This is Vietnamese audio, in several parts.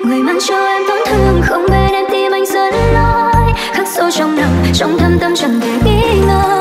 người mang cho em tổn thương, không bên em tim anh dẫn lối. Khắc sâu trong lòng, trong thâm tâm chẳng thể nghĩ ngợi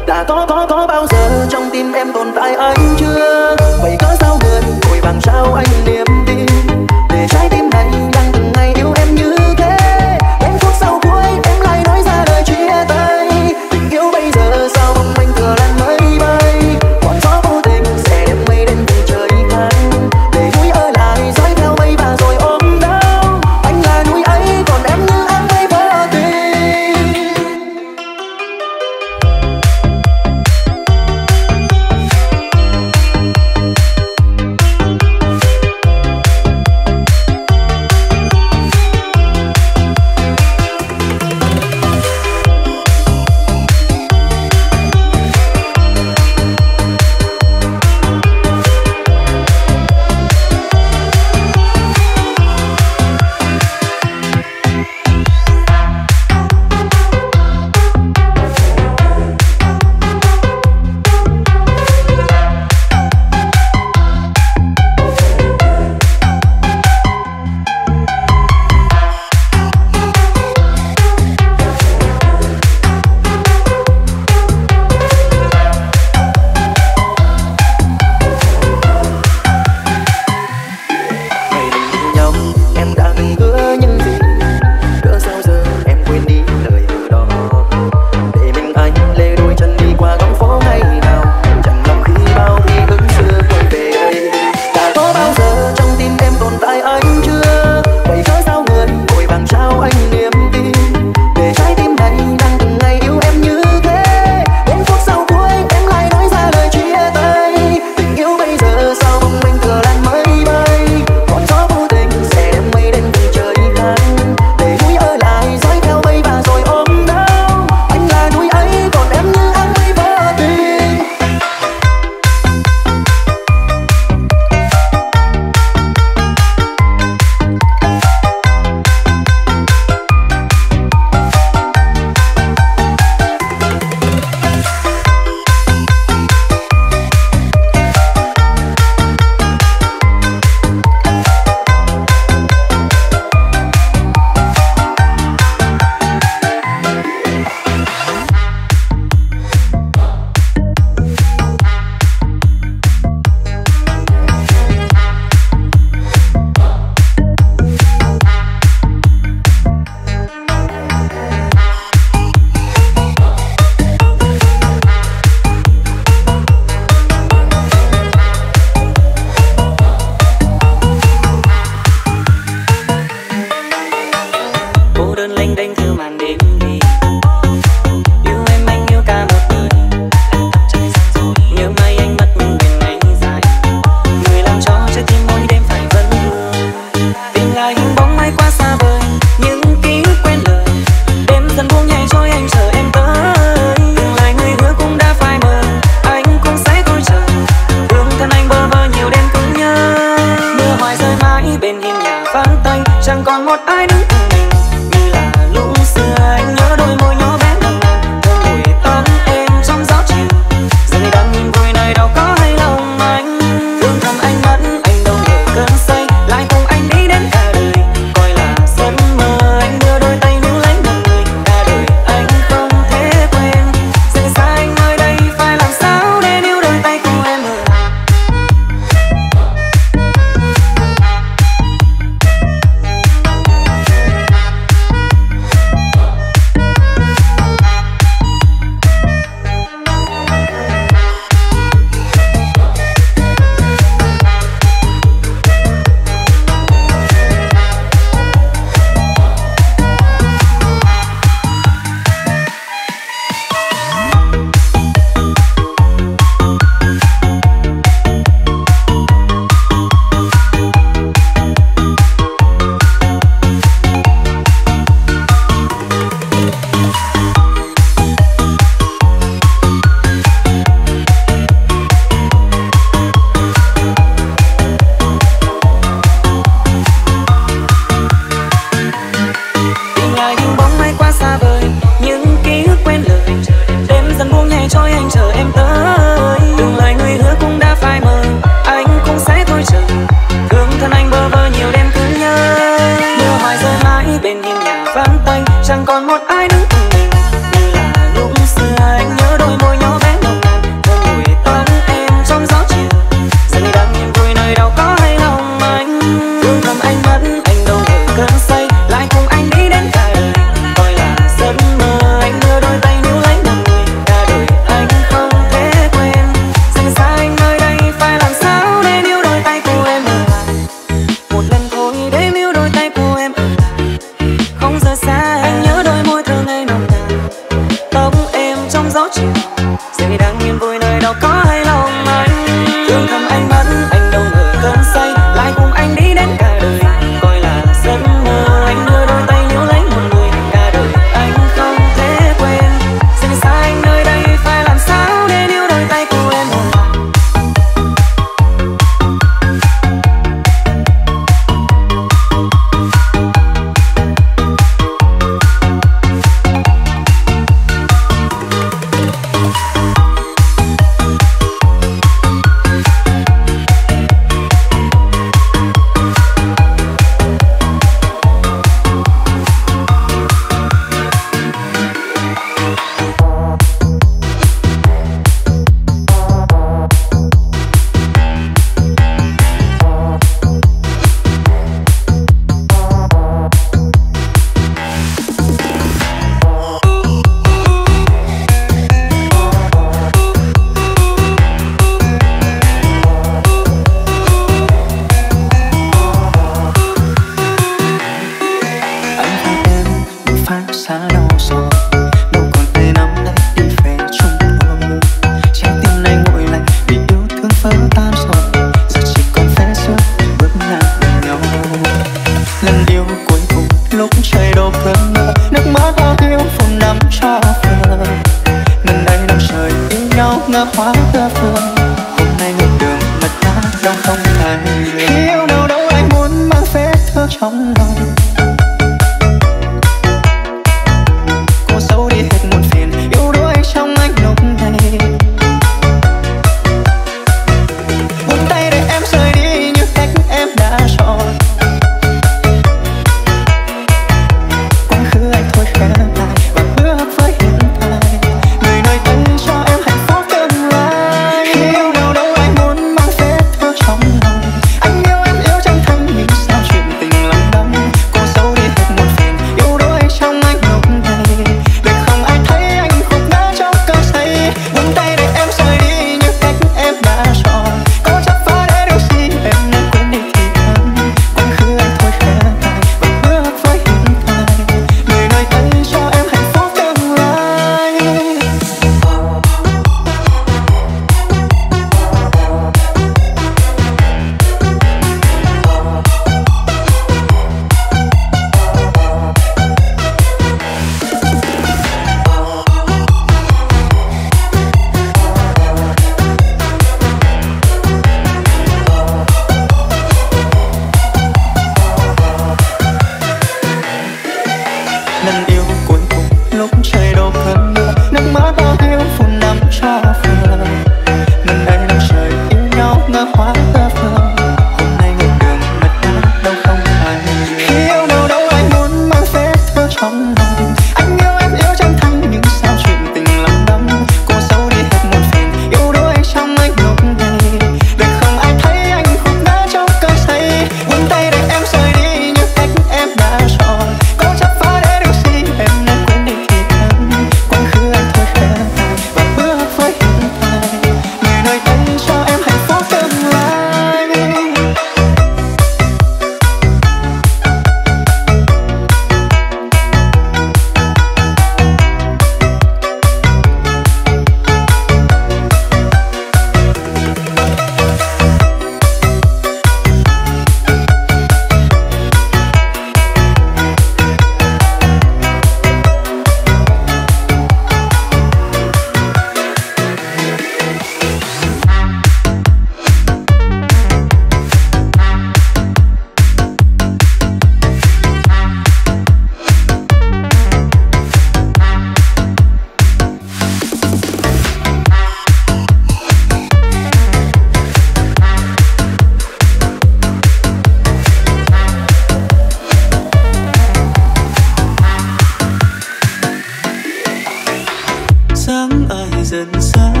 dần xa.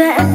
to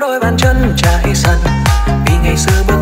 đôi bàn chân trải sân vì ngày xưa bước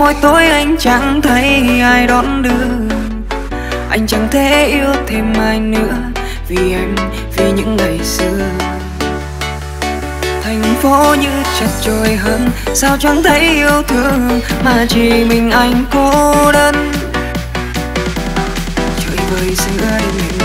mỗi tối anh chẳng thấy ai đón đưa. Anh chẳng thể yêu thêm ai nữa Vì em, vì những ngày xưa. Thành phố như chật trôi hơn Sao chẳng thấy yêu thương Mà chỉ mình anh cô đơn. Trời vơi giữa đêm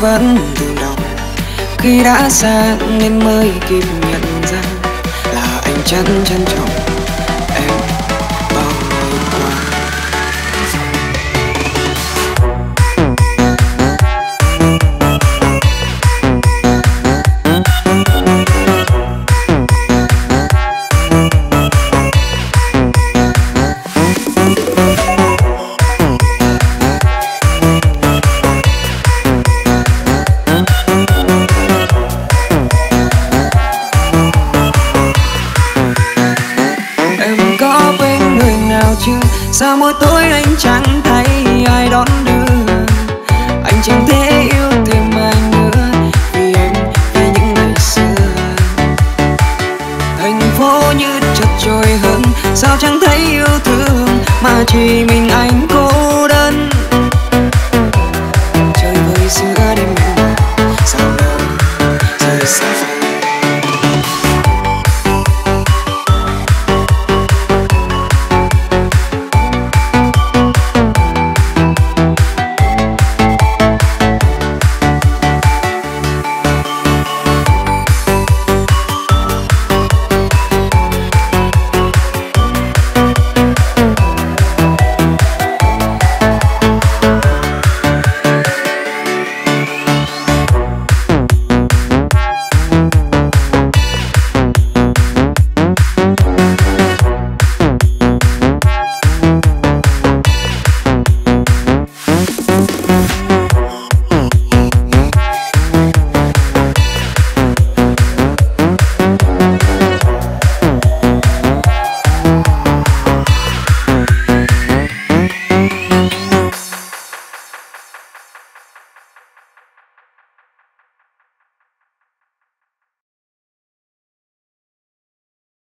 vẫn tương đồng khi đã xa, nên mới kịp nhận ra là anh chân chân trọng. dream